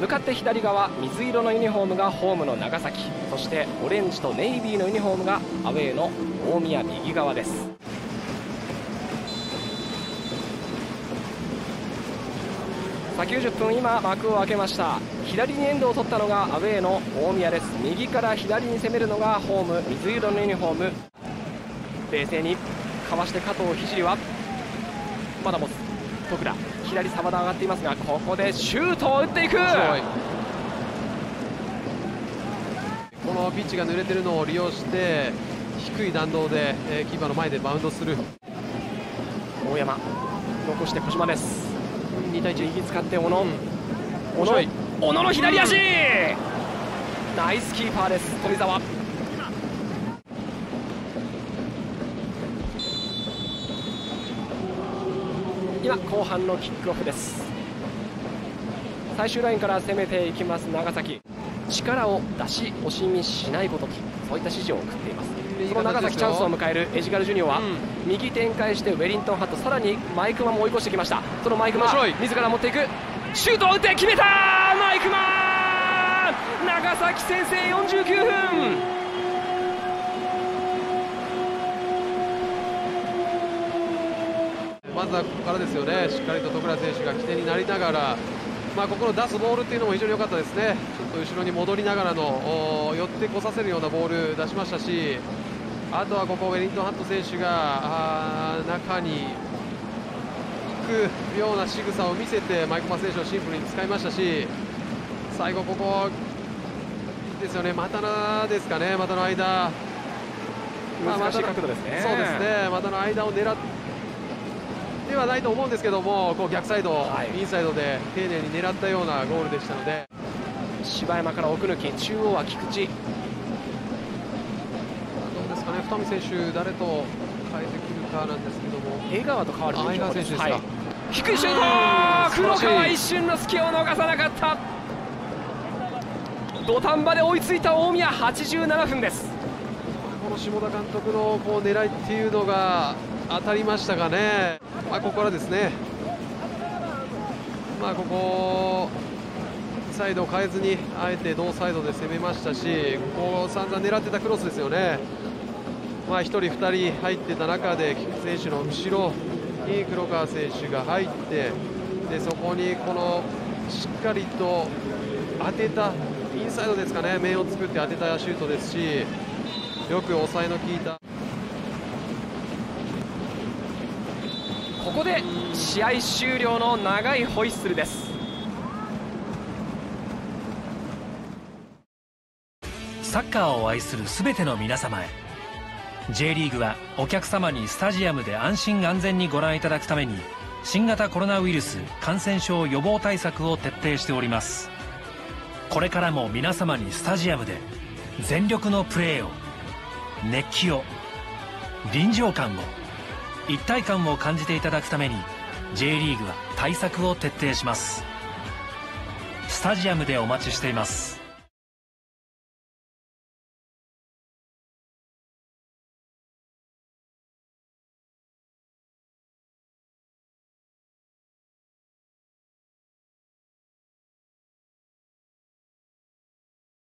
向かって左側水色のユニフォームがホームの長崎。そしてオレンジとネイビーのユニフォームがアウェーの大宮右側です。さあ90分今幕を開けました。左にエンドを取ったのがアウェーの大宮です。右から左に攻めるのがホーム水色のユニフォーム。冷静にかわして加藤聖はまだ持つ徳田左サバダ上がっていますがここでシュートを打っていく。このピッチが濡れてるのを利用して低い弾道で、えー、キーパーの前でバウンドする。大山残して小島です。2対1右使って小野、うん、小野。小野の左足、うん、ナイスキーパーです富澤今後半のキックオフです。最終ラインから攻めていきます長崎。力を出し惜しみしないことそういった指示を送っています。その長崎チャンスを迎えるエジガルジュニオは、うん、右展開してウェリントンハットさらにマイクマンも追い越してきました。そのマイクマン自ら持っていく。シュートを打って決めたマイクマン!長崎先制49分まずはここからですよね、しっかりと徳良選手が起点になりながら、まあ、ここの出すボールっていうのも非常に良かったですね、ちょっと後ろに戻りながらの寄ってこさせるようなボール出しましたし、あとはここ、ウェリントン・ハット選手が中に行くような仕草を見せて、マイコマ選手をシンプルに使いましたし、最後、ここですよね、股のですかね、股の間。難しい角度ですね。そうですね、股の間を狙ってではないと思うんですけどもこう逆サイド、はい、インサイドで丁寧に狙ったようなゴールでしたので。柴山から奥抜き中央は菊池。どうですかね二見選手誰と変えてくるかなんですけども。江川と変わる江川選手ですか、はい、低いシュート黒川一瞬の隙を逃さなかった。土壇場で追いついた大宮87分です。この下田監督のこう狙いっていうのが当たりましたかね、まあ、ここからですね、まあ、ここ、サイドを変えずにあえて同サイドで攻めましたし、ここ散々狙ってたクロスですよね、まあ、1人、2人入ってた中で、菊池選手の後ろに黒川選手が入って、でそこにこのしっかりと当てた、インサイドですかね、面を作って当てたシュートですし、よく抑えの効いた。ここで試合終了の長いホイッスルです。サッカーを愛する全ての皆様へ。J リーグはお客様にスタジアムで安心安全にご覧いただくために新型コロナウイルス感染症予防対策を徹底しております。これからも皆様にスタジアムで全力のプレーを熱気を臨場感を一体感を感じていただくために J リーグは対策を徹底します。スタジアムでお待ちしています。